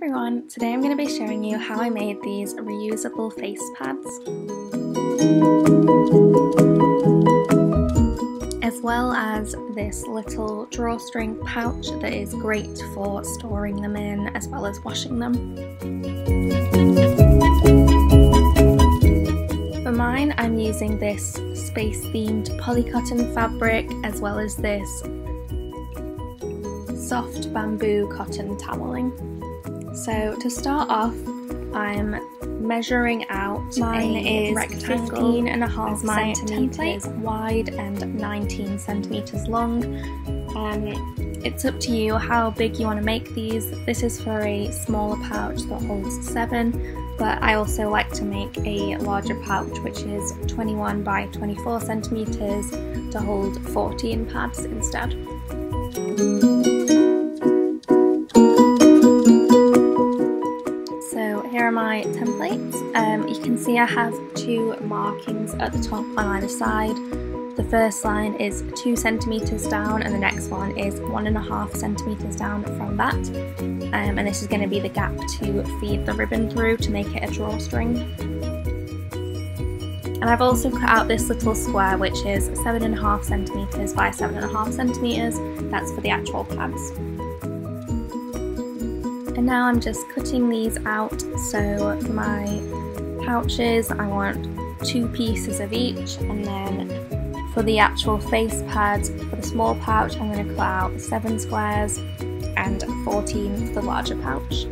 everyone, today I'm going to be showing you how I made these reusable face pads. As well as this little drawstring pouch that is great for storing them in as well as washing them. For mine I'm using this space themed polycotton fabric as well as this soft bamboo cotton toweling. So to start off, I'm measuring out Mine is rectangle 15 and a half my centimeters wide and 19 centimeters long. Um, it's up to you how big you want to make these. This is for a smaller pouch that holds 7, but I also like to make a larger pouch which is 21 by 24 centimeters to hold 14 pads instead. My templates. Um, you can see I have two markings at the top on either side. The first line is two centimeters down and the next one is one and a half centimeters down from that. Um, and this is going to be the gap to feed the ribbon through to make it a drawstring. And I've also cut out this little square which is seven and a half centimeters by seven and a half centimeters. That's for the actual pads. And now I'm just cutting these out. So my pouches, I want two pieces of each. And then for the actual face pads, for the small pouch, I'm going to cut out seven squares and 14 for the larger pouch.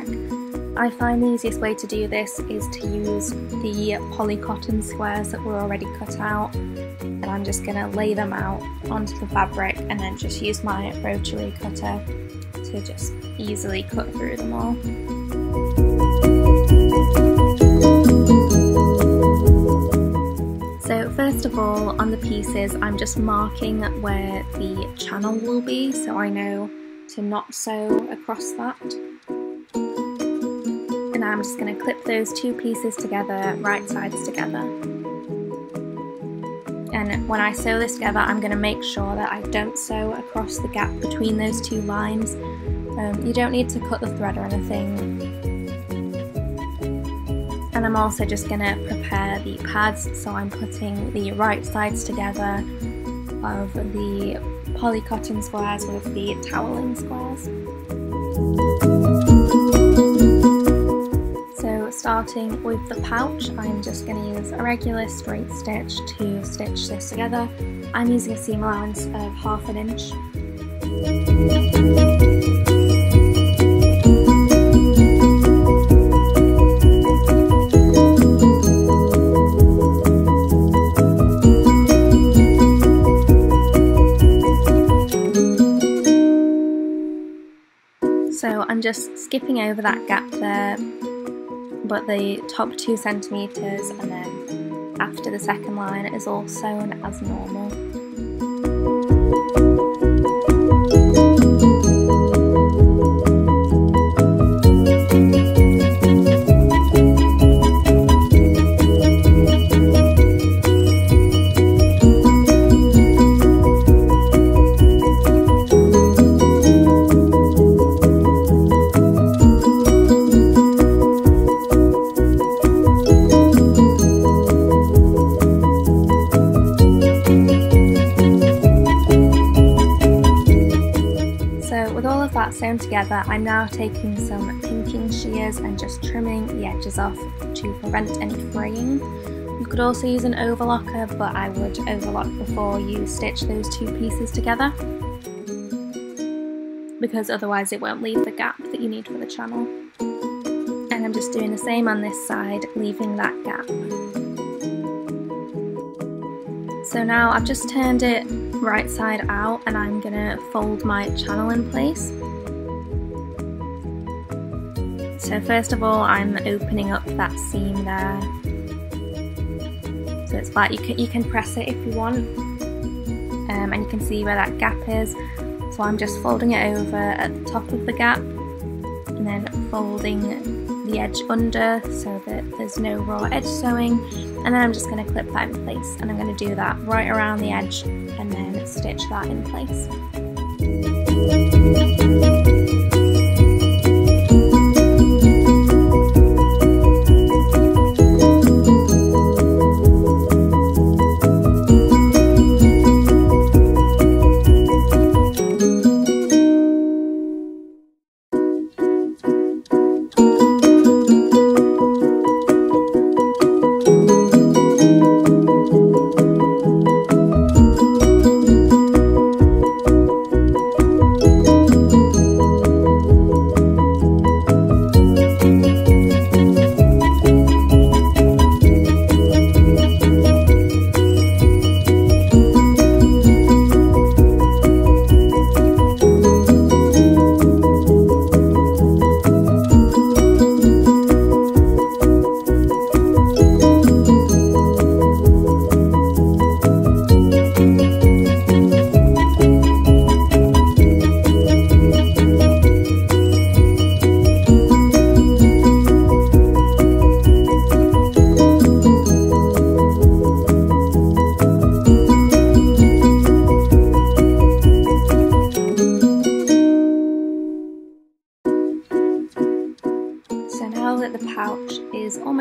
Fabric. I find the easiest way to do this is to use the poly cotton squares that were already cut out and I'm just going to lay them out onto the fabric and then just use my rotary cutter to just easily cut through them all. So first of all on the pieces I'm just marking where the channel will be so I know to not sew across that. I'm just going to clip those two pieces together, right sides together. And when I sew this together, I'm going to make sure that I don't sew across the gap between those two lines. Um, you don't need to cut the thread or anything. And I'm also just going to prepare the pads, so I'm putting the right sides together of the poly cotton squares with the toweling squares. Starting with the pouch, I'm just going to use a regular straight stitch to stitch this together. I'm using a seam allowance of half an inch. So I'm just skipping over that gap there, but the top two centimetres and then after the second line is all sewn as normal. Sewn together, I'm now taking some pinking shears and just trimming the edges off to prevent any fraying. You could also use an overlocker, but I would overlock before you stitch those two pieces together because otherwise it won't leave the gap that you need for the channel. And I'm just doing the same on this side, leaving that gap. So now I've just turned it right side out and I'm going to fold my channel in place. So first of all I'm opening up that seam there. So it's flat, you can, you can press it if you want um, and you can see where that gap is. So I'm just folding it over at the top of the gap and then folding the edge under so that there's no raw edge sewing and then I'm just going to clip that in place and I'm going to do that right around the edge and then stitch that in place.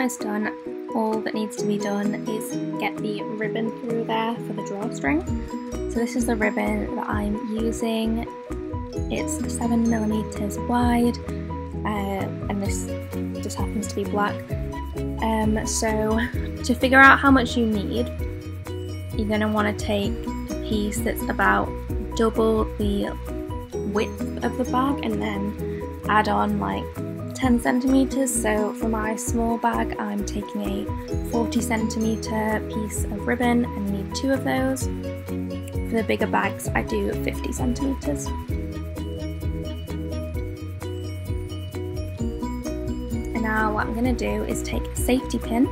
Almost done. All that needs to be done is get the ribbon through there for the drawstring. So this is the ribbon that I'm using. It's 7 millimeters wide uh, and this just happens to be black. Um, so to figure out how much you need, you're going to want to take a piece that's about double the width of the bag and then add on like 10 centimeters so for my small bag I'm taking a 40 centimeter piece of ribbon and need two of those. For the bigger bags I do 50 centimeters. And now what I'm going to do is take a safety pin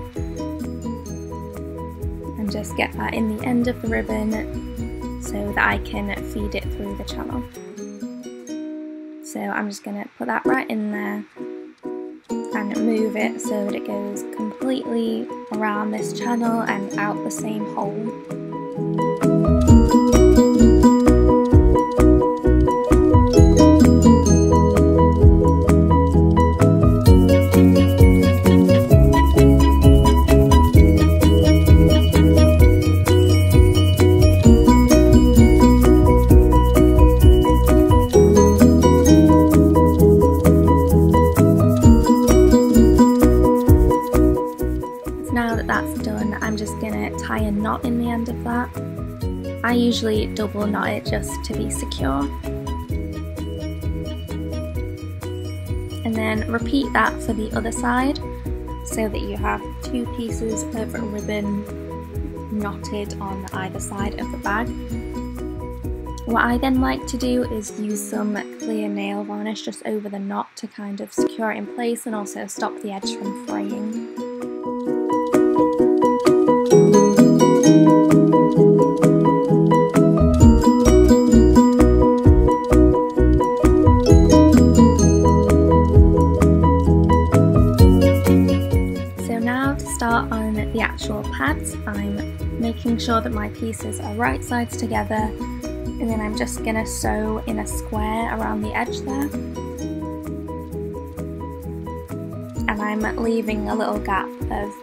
and just get that in the end of the ribbon so that I can feed it through the channel. So I'm just going to put that right in there and move it so that it goes completely around this channel and out the same hole. I usually double knot it just to be secure. And then repeat that for the other side so that you have two pieces of ribbon knotted on either side of the bag. What I then like to do is use some clear nail varnish just over the knot to kind of secure it in place and also stop the edge from fraying. Pads, I'm making sure that my pieces are right sides together and then I'm just going to sew in a square around the edge there. And I'm leaving a little gap of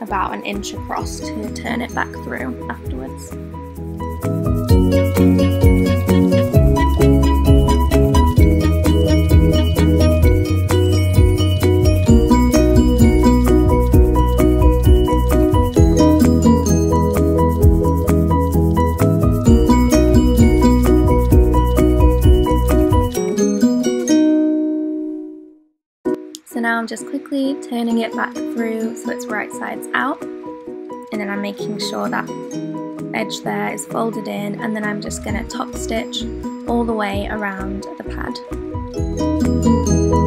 about an inch across to turn it back through afterwards. I'm just quickly turning it back through so it's right sides out and then I'm making sure that edge there is folded in and then I'm just going to top stitch all the way around the pad.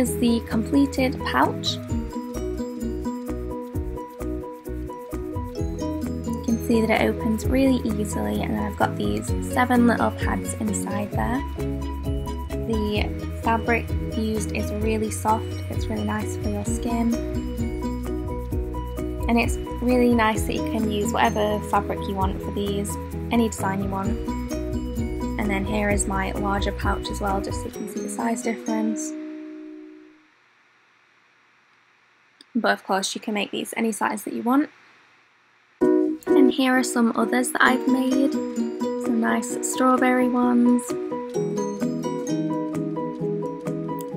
Is the completed pouch. You can see that it opens really easily and I've got these seven little pads inside there. The fabric used is really soft, it's really nice for your skin and it's really nice that you can use whatever fabric you want for these, any design you want. And then here is my larger pouch as well, just so you can see the size difference. But of course you can make these any size that you want. And here are some others that I've made, some nice strawberry ones,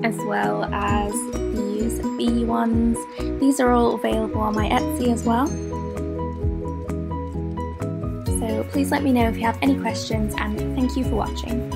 as well as these bee ones. These are all available on my Etsy as well. So please let me know if you have any questions and thank you for watching.